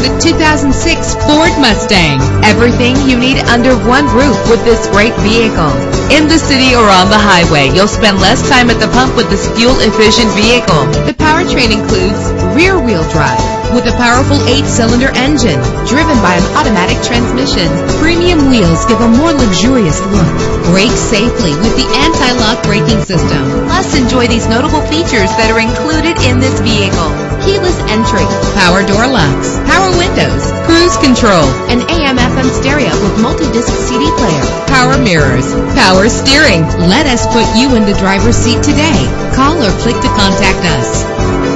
the 2006 Ford Mustang. Everything you need under one roof with this great vehicle. In the city or on the highway, you'll spend less time at the pump with this fuel-efficient vehicle. The powertrain includes rear-wheel drive with a powerful eight-cylinder engine driven by an automatic transmission. Premium wheels give a more luxurious look. Brake safely with the anti-lock braking system. Plus, enjoy these notable features that are included in this vehicle. Keyless entry, power door locks, power windows, cruise control, an AM FM stereo with multi-disc CD player, power mirrors, power steering. Let us put you in the driver's seat today. Call or click to contact us.